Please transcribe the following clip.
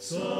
So